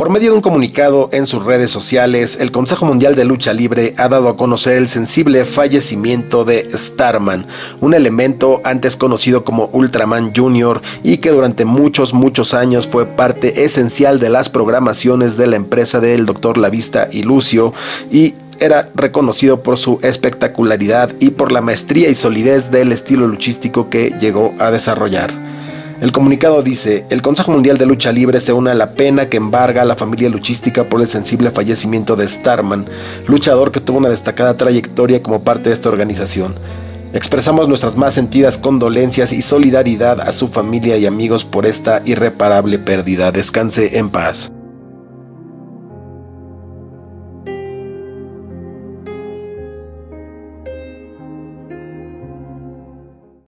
Por medio de un comunicado en sus redes sociales, el Consejo Mundial de Lucha Libre ha dado a conocer el sensible fallecimiento de Starman, un elemento antes conocido como Ultraman Jr. y que durante muchos, muchos años fue parte esencial de las programaciones de la empresa del Dr. Lavista y Lucio y era reconocido por su espectacularidad y por la maestría y solidez del estilo luchístico que llegó a desarrollar. El comunicado dice, el Consejo Mundial de Lucha Libre se une a la pena que embarga a la familia luchística por el sensible fallecimiento de Starman, luchador que tuvo una destacada trayectoria como parte de esta organización. Expresamos nuestras más sentidas condolencias y solidaridad a su familia y amigos por esta irreparable pérdida. Descanse en paz.